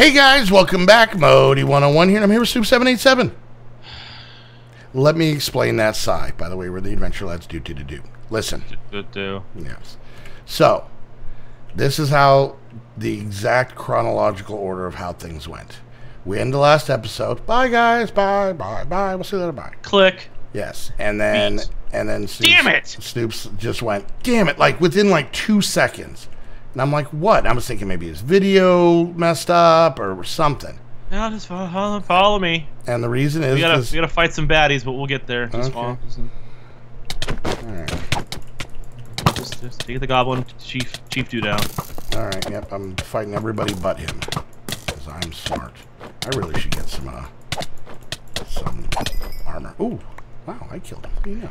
Hey guys, welcome back. Modii 101 here, and I'm here with Snoop 787. Let me explain that sigh, by the way, where the adventure lads do do do do. Listen. Do, do. Yes. So, this is how the exact chronological order of how things went. We end the last episode. Bye guys, bye, bye, bye. We'll see you later, bye. Click. Yes, and then Beat. and then Snoops, Damn it! Snoops just went, damn it, like within like two seconds. And I'm like, what? I was thinking maybe his video messed up or something. No, just follow, follow me. And the reason is We gotta, 'cause- we gotta fight some baddies, but we'll get there. Just Okay. follow. Alright. Just, just take the goblin chief chief dude out. All right, yep, I'm fighting everybody but him because I'm smart. I really should get some uh, some armor. Ooh, wow, I killed him. What do you know?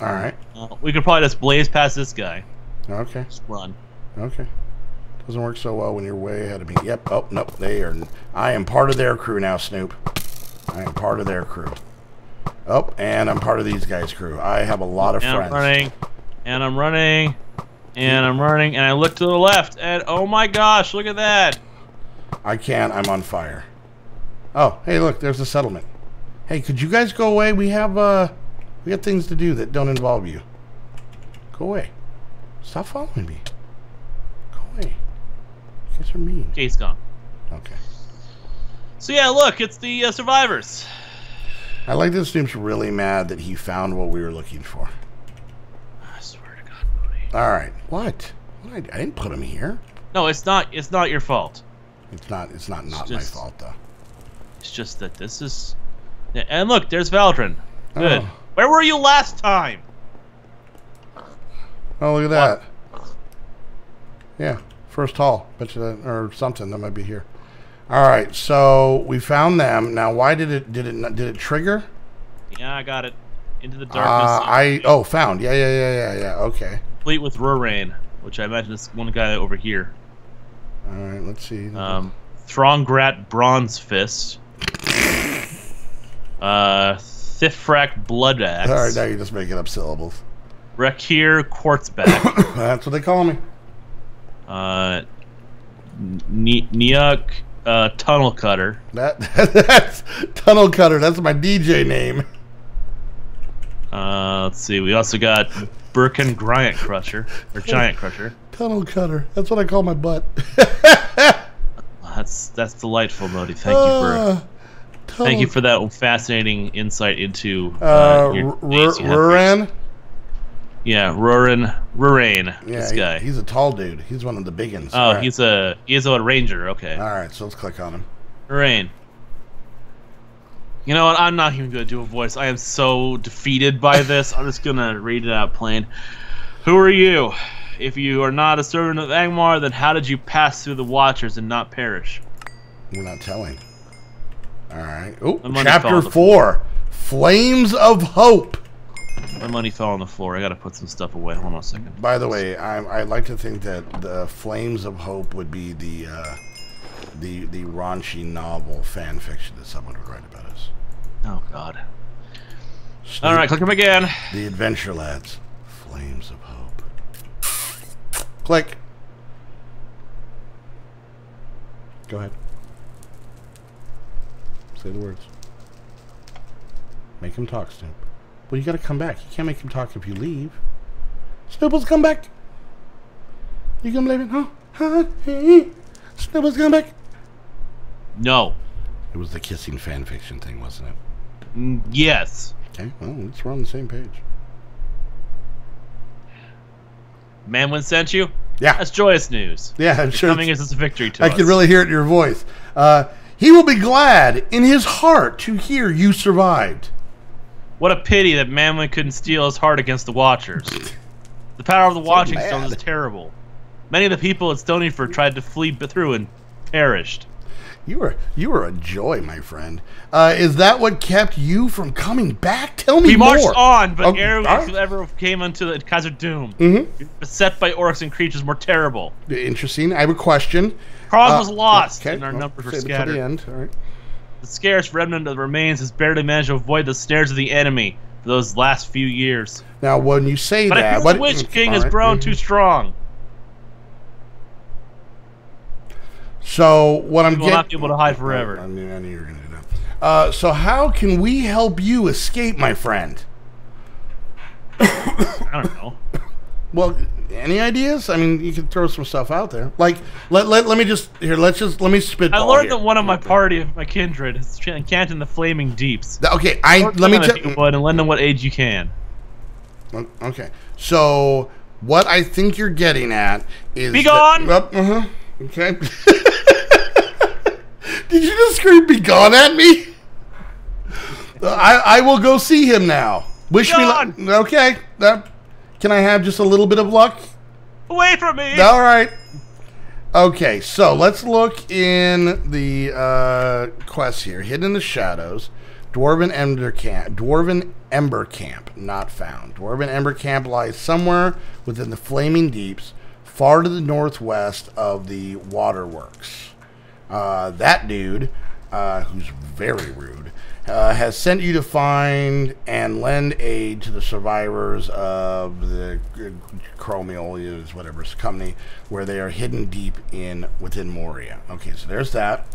All right, Uh, we could probably just blaze past this guy. Okay, Just run. okay. Doesn't work so well when you're way ahead of me. Yep. Oh nope, they are. I am part of their crew now, Snoop. I am part of their crew. Oh, and I'm part of these guys' crew. I have a lot of And friends. I'm running. And I'm running. And I'm running. And I look to the left. And oh my gosh, look at that. I can't. I'm on fire. Oh, hey, look, there's a settlement. Hey, could you guys go away? We have uh, we got things to do that don't involve you. Go away. Stop following me. Go away. You guys are mean. Jace gone. Okay. So yeah, look, it's the uh, survivors. I like that Snoop's really mad that he found what we were looking for. I swear to God, Modii. All right. What? What I, didn't put him here. No, it's not. It's not your fault. It's not. It's not not just- my fault though. It's just that this is. And look, there's Valdrin. Good. Oh. Where were you last time? Oh, look at that. Yeah, first hall. Bet you that, or something that might be here. All right, so we found them. Now, why did it did it did it trigger? Yeah, I got it. Into the Uh, darkness. I oh found. Yeah, yeah, yeah, yeah, yeah. Okay. complete with Rurain, which I imagine is one guy over here. All right, let's see. Um, Throngrat Bronze Fist. Uh, Thifrak Blood Axe. All right, now you're just making up syllables. Rakir Quartzback. That's what they call me. uh, Ni- uh, Tunnel Cutter. That that's tunnel cutter. That's my DJ name. Uh, let's see. We also got Birkin Giant Crusher or Giant Crusher. Tunnel cutter. That's what I call my butt. That's that's delightful, Modii. Thank you for Uh, thank you for that fascinating insight into uh, Uh, your R- days you have. Ruran. Yeah, Rurin. Rurain. Yeah, this he- guy. he's a tall dude. He's one of the big ones. oh, right. he's a he's a ranger. Okay, All right, so let's click on him. Rurain. You know what? I'm not even gonna do a voice. I am so defeated by this. I'm just gonna read it out plain. Who are you? If you are not a servant of Angmar, then how did you pass through the Watchers and not perish? We're not telling. All right. Oh, My money fell chapter four, Flames of Hope. My money fell on the floor. I gotta put some stuff away. Hold on a second. By the way, I, I like to think that the Flames of Hope would be the uh, the the raunchy novel fan fiction that someone would write about us. Oh God. All right, click him again. The Adventure Lads, Flames of Hope. Click. Go ahead. Say the words. Make him talk, Snoop. Well, you gotta come back. You can't make him talk if you leave. Snooples, come back. You gonna believe it, huh? Huh? Hey. Snooples, come back. No. It was the kissing fan fiction thing, wasn't it? Mm, yes. Okay, well, let's we're on the same page. Manwin sent you. Yeah, That's joyous news. yeah, I'm sure. Coming as a victory to I us. can really hear it in your voice. Uh, he will be glad in his heart to hear you survived. What a pity that Manwin couldn't steal his heart against the Watchers. The power of the Watching Stones is terrible. Many of the people at Stonyford tried to flee b- through and perished. You were you were a joy, my friend. Uh, is that what kept you from coming back? Tell me We more. marched on, but Okay, ere we ever came unto the Khazad-dûm, mm-hmm. beset by orcs and creatures more terrible. Interesting. I have a question. Krog Uh, was lost, okay, and our well, numbers were it scattered. the end. All right. The scarce remnant of the remains has barely managed to avoid the snares of the enemy for those last few years. Now, when you say But that, the Witch King has right. grown too strong. So what I'm getting not be able to hide forever. I knew, I knew you were going to do that. Uh, so how can we help you escape, my friend? I don't know. Well, any ideas? I mean, you could throw some stuff out there. Like, let, let, let me just here. Let's just let me spit. I learned here. that one of my party, of my kindred, is ch- canting the flaming deeps. Okay, I let me tell. you would, and lend them what aid you can. Okay, so what I think you're getting at is Be gone! Uh huh. Okay. Did you just scream "Be gone" at me? I I will go see him now. Wish me luck. Okay. Uh, can I have just a little bit of luck? Away from me! All right. Okay, so let's look in the uh, quest here. Hidden in the shadows, Dwarven Ember Camp. Dwarven Ember Camp, not found. Dwarven Ember Camp lies somewhere within the flaming deeps, far to the northwest of the waterworks. Uh, that dude, uh, who's very rude, uh, has sent you to find and lend aid to the survivors of the Chromial, is whatever company, where they are hidden deep in within Moria. Okay, so there's that.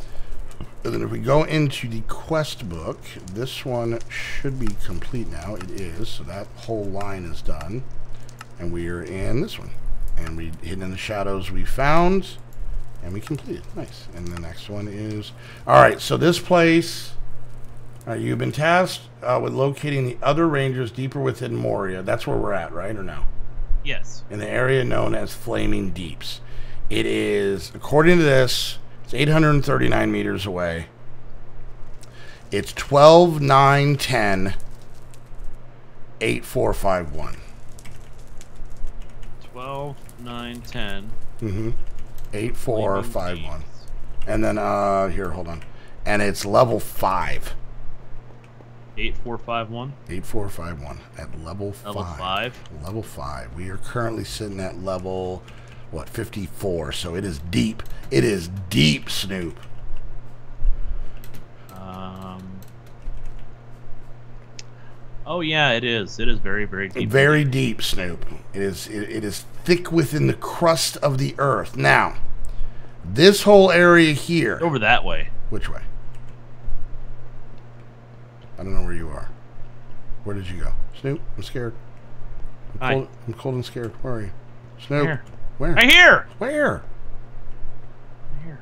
And then if we go into the quest book, this one should be complete now. It is, so that whole line is done. And we are in this one. And we hidden in the shadows we found. And we completed. Nice. And the next one is Alright, so this place uh, you've been tasked uh, with locating the other rangers deeper within Moria. That's where we're at, right? Or no? Yes. in the area known as Flaming Deeps. It is, according to this, it's 839 meters away. It's 12, 9, 10, 8451. 12, 9, 10. Mm-hmm. 8451. And then, uh, here, hold on. And it's level 5. 8451. 8451 at level 5. Level 5. Level 5. We are currently sitting at level, what, 54. So it is deep. It is deep, Snoop. Um. Oh yeah, it is. It is very, very deep. Very deep, Snoop. It is it, it is thick within the crust of the earth. Now, this whole area here. Over that way. Which way? I don't know where you are. Where did you go? Snoop, I'm scared. I'm Hi. cold, I'm cold and scared. Where are you? Snoop. Here. Where? Right here. Where? Right here.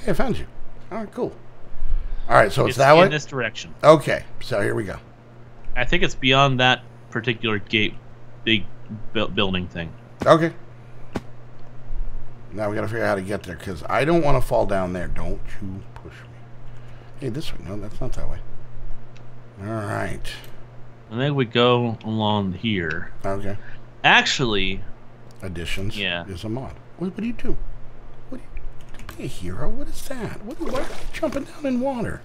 Hey, I found you. All right, cool. All right, so it's, It's that in way. this direction. Okay, so here we go. I think it's beyond that particular gate, big bu- building thing. Okay. Now we got to figure out how to get there because I don't want to fall down there. Don't you push me. Hey, this way. No, that's not that way. All right. And then we go along here. Okay. Actually, Additions Yeah. is a mod. What, what do you do? What do you, don't be a hero. What is that? What, why are you jumping down in water?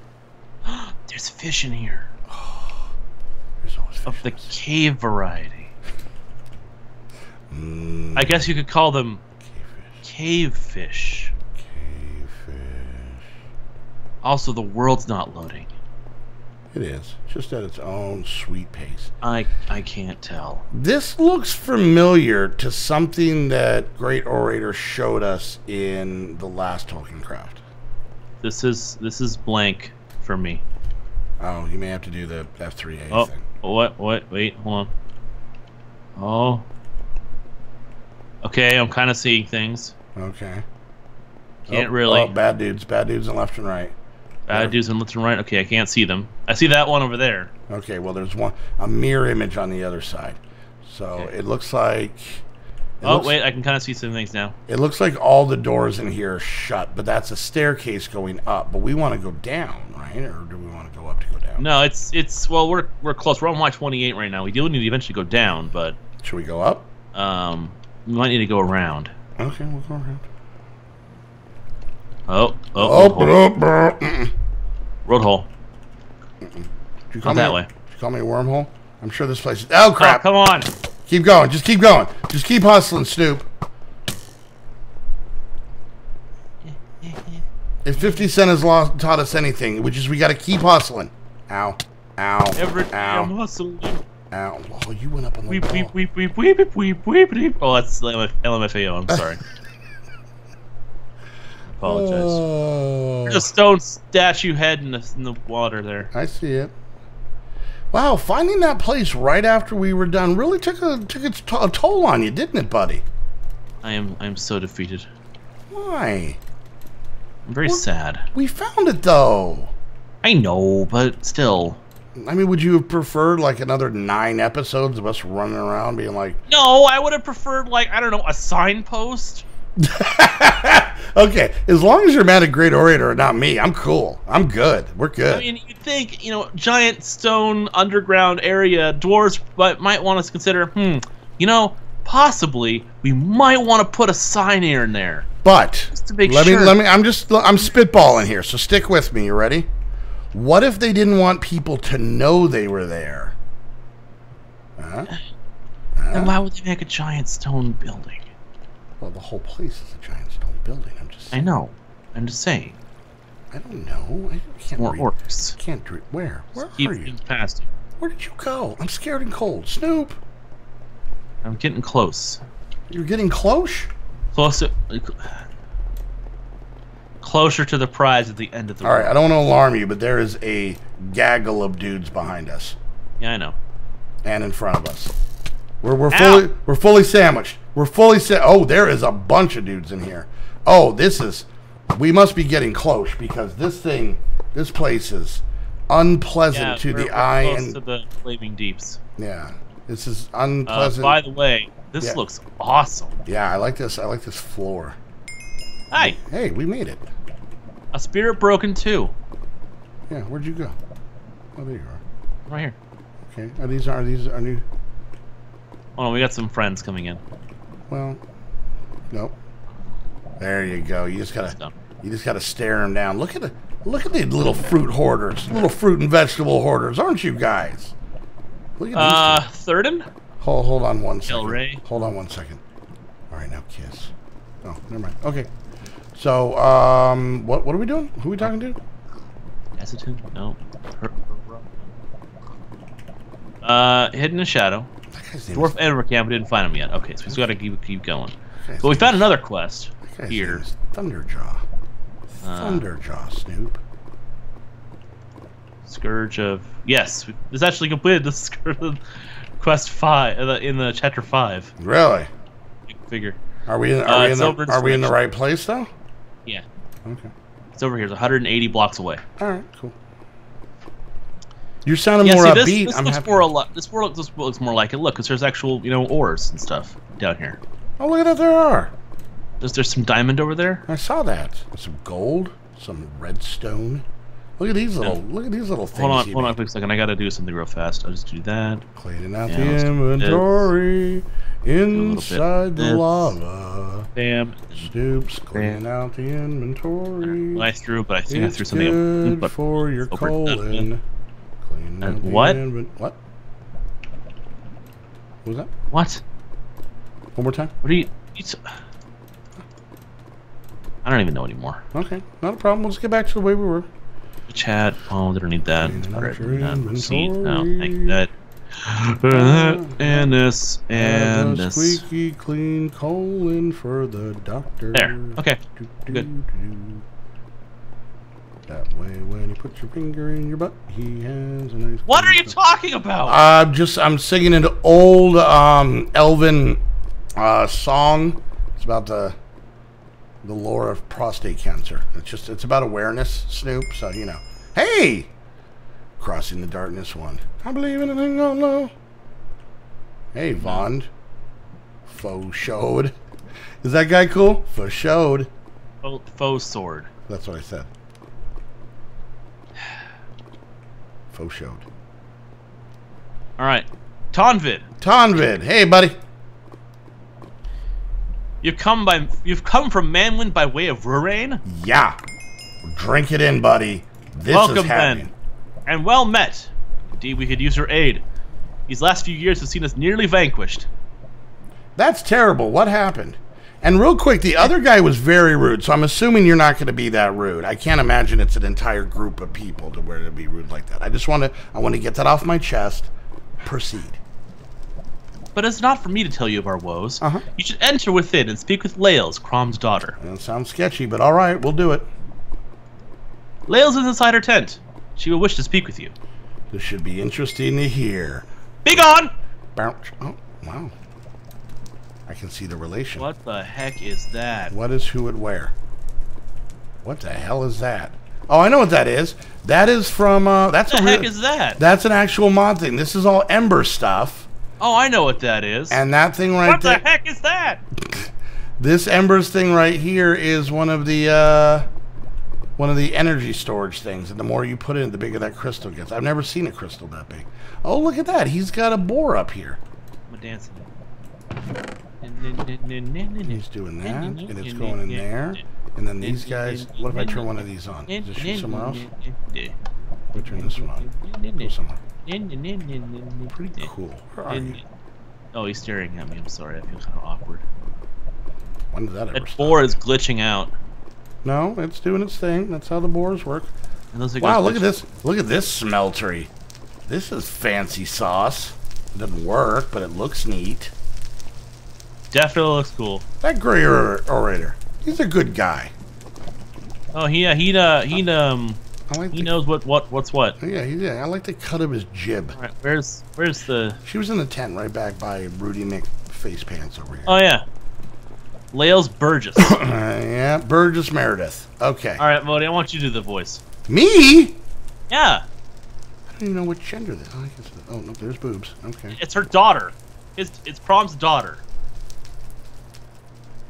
there's fish in here There's always fish. of the cave variety. Mm, I guess you could call them cavefish. cave fish. Also, the world's not loading. It is. Just at its own sweet pace. I I can't tell. This looks familiar to something that Great Orator showed us in the last Tolkien Craft. This is this is blank for me. Oh, you may have to do the F3A Oh, thing. what? What? Wait, hold on. Oh. Okay, I'm kind of seeing things. Okay. Can't Oh, really. Oh, bad dudes. Bad dudes on left and right. Bad dudes and left and right. Okay, I can't see them. I see that one over there. Okay, well, there's one a mirror image on the other side. So Okay. it looks like. It oh looks, wait, I can kind of see some things now. It looks like all the doors in here are shut, but that's a staircase going up. But we want to go down, right? Or do we want to go up to go down? No, it's it's well, we're we're close. We're on Y 28 right now. We do need to eventually go down, but Should we go up? um, we might need to go around. Okay, we'll go around. Oh, oh, Oh, road hole. Road hole. Did you call Not me that a- way. Did you call me a wormhole? I'm sure this place is. Oh Oh, crap! Ah, come on. keep going. Just keep going. Just keep hustling, Snoop. If 50 Cent has lost, taught us anything, which is we got to keep hustling. Ow. Ow. Every day I'm Ow. hustling. Ow. Oh, you went up on the Weep, wall. weep, weep, weep, weep, weep, weep, weep, weep. Oh, that's LMFAO. I'm sorry. Apologize. Oh, There's a stone statue head in the, in the water there. I see it. Wow, finding that place right after we were done really took a took its to- a toll on you, didn't it, buddy? I am I am so defeated. Why? I'm very What? sad. We found it though. I know, but still. I mean, would you have preferred like another nine episodes of us running around being like, No, I would have preferred like I don't know a signpost. okay, as long as you're mad at Great Orator and not me, I'm cool. I'm good. We're good. I mean, you'd think you know giant stone underground area dwarves, but might want us to consider. Hmm, you know, possibly we might want to put a sign here and there. but Just to make let sure. me let me. I'm just I'm spitballing here, so stick with me. You ready? What if they didn't want people to know they were there? Huh? Then why would they make a giant stone building? Well, the whole place is a giant stone building. I'm just. I know. I'm just saying. I don't know. I can't More read. orcs. Can't read. Where? Where Keep are you? past. Where did you go? I'm scared and cold. Snoop, I'm getting close. you're getting close. Closer. Closer to the prize at the end of the All right. I don't want to alarm you, but there is a gaggle of dudes behind us Yeah, I know. and in front of us. We're we're Ow. fully we're fully sandwiched. We're fully set. Oh, there is a bunch of dudes in here. Oh, this is. We must be getting close because this thing, this place is unpleasant Yeah, to the eye and to the flaming deeps. yeah, this is Uh, unpleasant. by the way, this Yeah. looks awesome. yeah, I like this. I like this floor. Hey, Hey, we made it. a spirit broken too. Yeah, where'd you go? Oh, there you are. Right here. Okay, are these are these are new? Oh, we got some friends coming in. Well, nope. There you go. You just gotta you just gotta stare them down. Look at the look at the little fruit hoarders, little fruit and vegetable hoarders, aren't you guys? Look at Uh, these. Thirdin? two. Hold hold on one second. Ray. Hold on one second. All right, now kiss. Oh, never mind. Okay. So, um, what what are we doing? Who are we talking to? Acetune? No. Her- Uh, hidden in shadow. That guy's name Dwarf Edward. We didn't find him yet. Okay, so we just gotta keep, keep going. But we found another quest here. is Thunderjaw. Uh, Thunderjaw, Snoop. Scourge of yes, it's actually completed the Scourge of quest five uh, in the chapter five. Really? Figure. Are we in, Uh, are we in the are we in the right place though? Yeah, Okay. it's over here. It's 180 blocks away. All right, cool. You're sounding Yeah, more see, this, upbeat. this I'm looks happy. more a lot. This more looks, this looks more like it. Look, because there's actual you know ores and stuff down here. Oh, look at that! There are. There's there's some diamond over there. I saw that. Some gold, some redstone. Look at these little. Look at these little things. Hold on, hold on a quick second. I gotta do something real fast. I'll just do that. Cleaning out Yeah, the inventory inside the lava. Bam. Stoops cleaning out the inventory. I threw, but I think I threw something. good but for your colon. Cleaning And what? what? What was that? what? One more time. What are you? you t- I don't even know anymore. Okay, not a problem. We'll just get back to the way we were. Chat. Oh, didn't need that. Cleaning Alright, that receipt. No, thank. That. Uh, that uh, and this and a this. squeaky clean colon for the doctor. There. Okay. Good. That way, when you put your finger in your butt, he has a nice. What are you clean- talking about? I'm just I'm singing an old um, Elvin uh, song. It's about the the lore of prostate cancer. It's just it's about awareness, Snoop. So you know, hey, crossing the darkness one. I believe in a thing on low. Hey, Vond. Faux showed. Is that guy cool? Faux showed. Faux sword. That's what I said. Faux showed. All right, Tonvid. Tonvid. Hey, buddy. You've come by. You've come from Manwin by way of Rurain. Yeah. Drink it in, buddy. This Welcome is happening. then, and well met. Indeed, we could use your aid. These last few years have seen us nearly vanquished. That's terrible. What happened? And real quick, the other guy was very rude, so I'm assuming you're not going to be that rude. I can't imagine it's an entire group of people to where to be rude like that. I just want to I want to get that off my chest. Proceed. but it's not for me to tell you of our woes. Uh-huh. You should enter within and speak with Laels, Crom's daughter. That sounds sketchy, but all right, we'll do it. Laels is inside her tent. She will wish to speak with you. This should be interesting to hear. Be gone! Bounce. Oh, wow. I can see the relation. What the heck is that? What is who at where? What the hell is that? Oh, I know what that is. That is from. Uh, that's What a the heck is that? That's an actual mod thing. This is all Ember stuff, Oh, I know what that is. and that thing right what the heck is that? This Embers thing right here is one of the uh, one of the energy storage things, and the more you put in, the bigger that crystal gets. I've never seen a crystal that big. Oh, look at that! He's got a boar up here. I'm dancing. He's doing that, and it's going in there. And then these guys. What if I turn one of these on? Does it shoot somewhere else? We turn this one on. Go somewhere. Pretty cool. Where are you? Oh, he's staring at me. I'm sorry. I feel kind of awkward. When did that ever That boar is glitching out. No, it's doing its thing. That's how the boars work. Wow, look at this. Look at this smeltery. This is fancy sauce. It doesn't work, but it looks neat. Definitely looks cool. That gray or- orator, he's a good guy. Oh, he uh, he uh, he um I like he the, knows what what what's what. Yeah, he, yeah, I like the cut of his jib. Right, where's where's the? She was in the tent right back by Rudy Nick face pants over here. Oh yeah, Laels Burgess. Uh, yeah, Burgess Meredith. Okay. All right, Modii, I want you to do the voice. Me? Yeah, I don't even know what gender this. Oh, I guess, oh no, there's boobs. Okay. it's her daughter. It's it's Prom's daughter.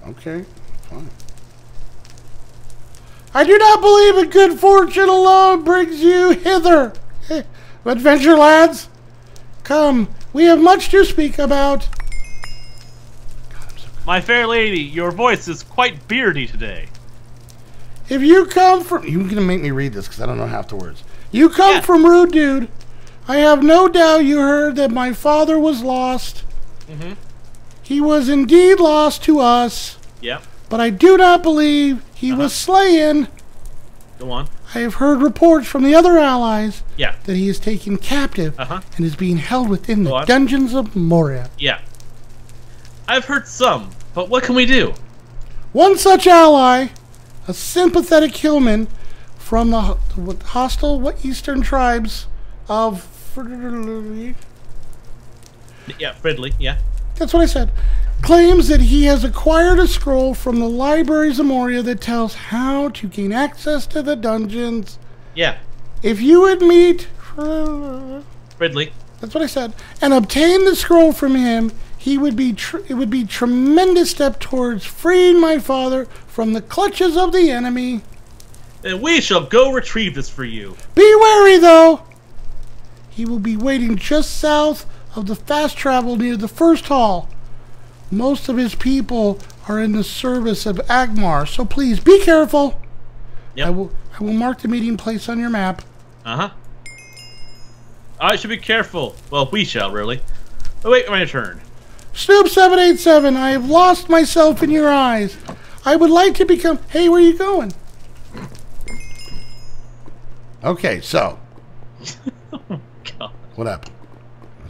Okay. Fine. I do not believe in good fortune alone brings you hither. Adventure lads, come. We have much to speak about. God, so. My fair lady, your voice is quite beardy today. If you come from, you're gonna make me read this because I don't know half the words. You come Yeah. from Rude Dude. I have no doubt you heard that my father was lost. Mhm. He was indeed lost to us, Yeah. but I do not believe he was slain. Go on. I have heard reports from the other allies Yeah. that he is taken captive Uh huh. and is being held within the on. dungeons of Moria. Yeah. I've heard some, but what can we do? One such ally, a sympathetic hillman from the, the hostile what eastern tribes of. Yeah, Fridley. Yeah. That's what I said. Claims that he has acquired a scroll from the libraries of Moria that tells how to gain access to the dungeons. Yeah. If you would meet. Ridley, That's what I said. And obtain the scroll from him, he would be tr- it would be tremendous step towards freeing my father from the clutches of the enemy. Then we shall go retrieve this for you. Be wary though. He will be waiting just south of the fast travel near the first hall. Most of his people are in the service of Angmar, so please be careful. Yep. I will I will mark the meeting place on your map. Uh huh. I should be careful. Well, we shall, really. Oh, wait my turn. Snoop seven eight seven, I have lost myself in your eyes. I would like to become Hey, where are you going? Okay, so God. what happened?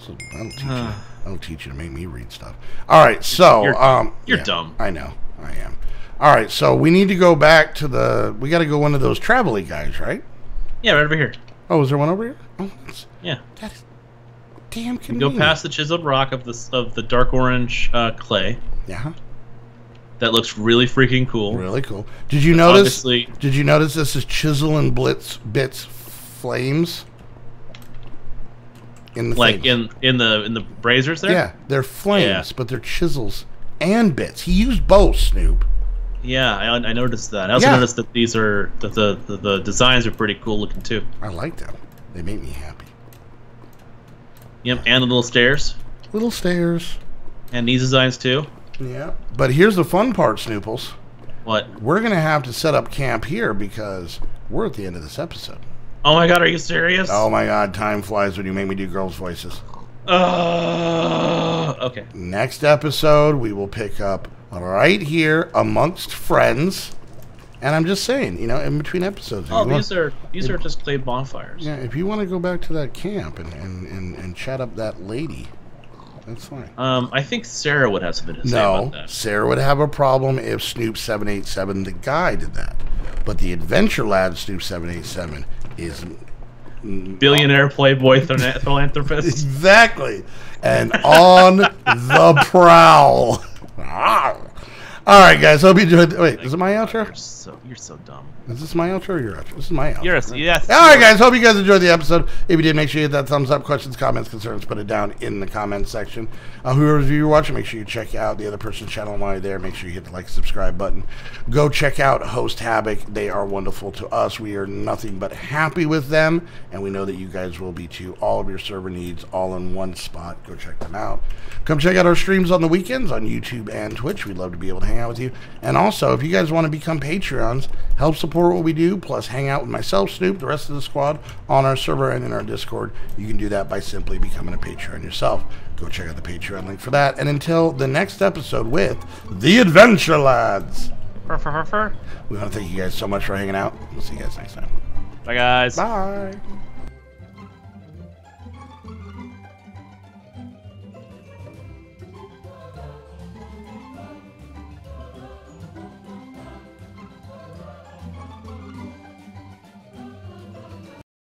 That'll teach you. That'll teach you to make me read stuff. All right, so You're- um, you're yeah, dumb. I know, I am. All right, so we need to go back to the. We got to go one of those travel guys, right? Yeah, right over here. Oh, is there one over here? Oh, that's, Yeah. that is damn Go convenient. past the chiseled rock of the of the dark orange uh, clay. Yeah, That looks really freaking cool. really cool. Did you notice? Did you notice this is chisel and blitz bits flames? In the like in in the in the braziers there. yeah, they're flames, Yeah. but they're chisels and bits. He used both, Snoop. Yeah, I, I noticed that. I also Yeah. noticed that these are that the, the the designs are pretty cool looking too. I like them. They make me happy. Yep, and the little stairs Little stairs. and these designs too. Yeah. But here's the fun part, Snooples. What? We're gonna have to set up camp here because we're at the end of this episode. Oh my god, are you serious? Oh my god, time flies when you make me do girls' voices. Uh, okay. Next episode, we will pick up right here amongst friends. And I'm just saying, you know, in between episodes. Oh, you want- these are these are just clay bonfires. yeah, if you want to go back to that camp and, and, and, and chat up that lady, That's fine. Um, I think Sarah would have something to say No, about that. Sarah would have a problem if Snoop seven eight seven the guy did that, but the Adventure Lad Snoop seven eight seven is Billionaire playboy philanthropist. exactly and on the prowl. Ah. All right, guys. Hope you enjoyed. Wait, is it my You're outro? so you're so dumb. Is this my outro or your outro? This is my outro. You're a, yes. All right, guys. Hope you guys enjoyed the episode. If you did, make sure you hit that thumbs up. Questions, comments, concerns, put it down in the comments section. Uh, whoever you're watching, make sure you check out the other person's channel while you're there. Make sure you hit the like, subscribe button. Go check out Host Havoc. They are wonderful to us. We are nothing but happy with them, and we know that you guys will be too. All of your server needs, all in one spot. Go check them out. Come check out our streams on the weekends on YouTube and Twitch. We'd love to be able to hang out with you. And also, if you guys want to become Patreons, help support what we do, plus hang out with myself, Snoop, the rest of the squad on our server and in our Discord, you can do that by simply becoming a Patreon yourself. Go check out the Patreon link for that. And until the next episode with The Adventure Lads, Fur, fur, fur, we want to thank you guys so much for hanging out. We'll see you guys next time. Bye, guys. Bye.